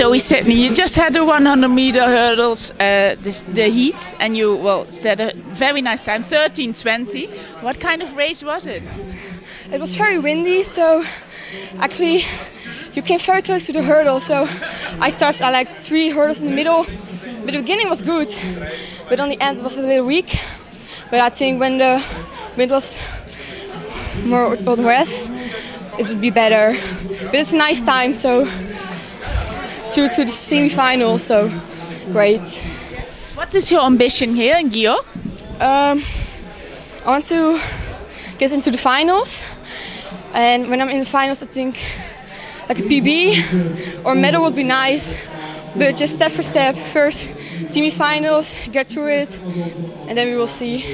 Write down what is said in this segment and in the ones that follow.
So we certainly, you just had the 100 meter hurdles, uh, this, the heats, and you well set a very nice time, 13:20. What kind of race was it? It was very windy, so actually you came very close to the hurdle. So I touched I like three hurdles in the middle. But the beginning was good, but on the end it was a little weak. But I think when the wind was more on west, it would be better. But it's a nice time, so to to the semi-final, so great. What is your ambition here in Gyor? Um, I want to get into the finals, and when I'm in the finals, I think like a PB or medal would be nice. But just step for step. First, semi-finals, get through it, and then we will see.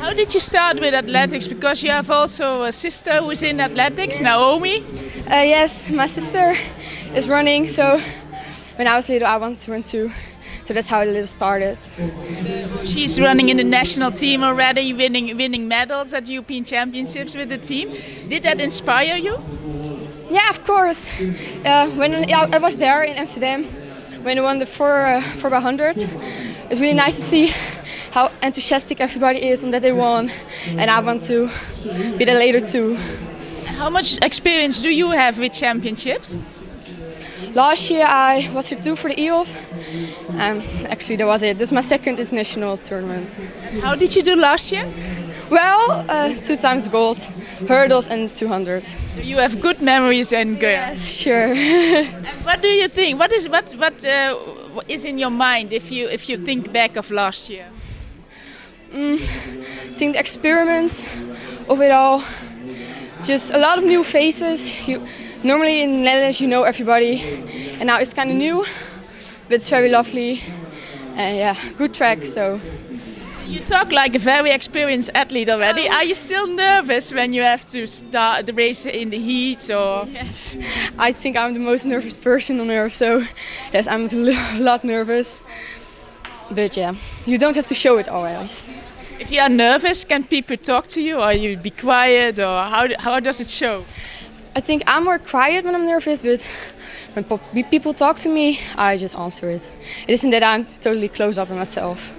How did you start with athletics? Because you have also a sister who's in athletics, Naomi. Uh, yes, my sister is running, so when I was little, I wanted to run too. So that's how it little started. She's running in the national team already, winning winning medals at European Championships with the team. Did that inspire you? Yeah, of course. Uh, when I was there in Amsterdam, when I won the 4 uh, 4 by 100, it's really nice to see how enthusiastic everybody is and that they won. And I want to be there later too. How much experience do you have with championships? Last year I was here too for the EYOF. Um, actually, that was it. This is my second international tournament. How did you do last year? Well, uh, two times gold, hurdles and 200. So you have good memories and good. Yes, sure. what do you think? What is what what uh, is in your mind if you if you think back of last year? Mm, I think the experiment of it all. Just a lot of new faces. You, normally in Netherlands you know everybody, and now it's kind of new, but it's very lovely. And yeah, good track. So. You talk like a very experienced athlete already. Um, Are you still nervous when you have to start the race in the heat or? Yes, I think I'm the most nervous person on earth. So yes, I'm a lot nervous. But yeah, you don't have to show it always. If you are nervous, can people talk to you, or you be quiet, or how how does it show? I think I'm more quiet when I'm nervous, but when people talk to me, I just answer it. It isn't that I'm totally closed up in myself.